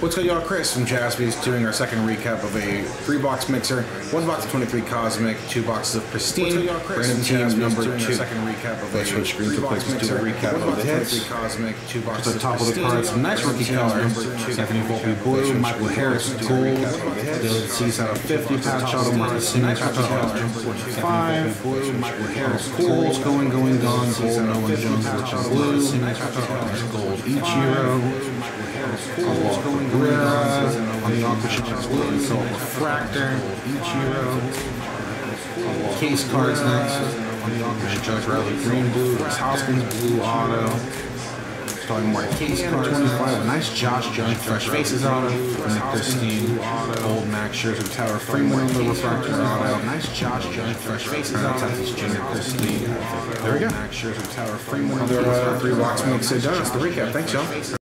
What's good, y'all? Chris from Jaspy's doing our second recap of a three box mixer, one box of 23 Cosmic, two boxes of Pristine, random team number two. Second recap of Let's switch screen to box quick, let's do a recap of the hits. Cosmic, two boxes At the top of the Pristine, card, some nice rookie colors. Stephanie Volpe Blue, Michael Harris Gold, Dylan Cease out of 50, Pat Shuttle, Simmons out of 45, Blue, Michael Harris Gold, going, going, gone, Gold, Nolan Jones, Blue, Gold, Ichiro, Gold, going, Guerra, Aqua Shots, Blue, Refractor, Ichiro, Case cards next, Aqua Riley Greene Blue, Rhys Hoskins Blue Auto, Talking more case card 25. Nice Josh Jones, fresh faces auto the Pristine. Old Max Scherzer, Tower on the refractor auto. Nice Josh Jones, fresh faces auto. Texas Junior Pristine. There we go. Max Scherzer, Tower the Another uh, auto. mixer done. That's the recap. Thanks, y'all.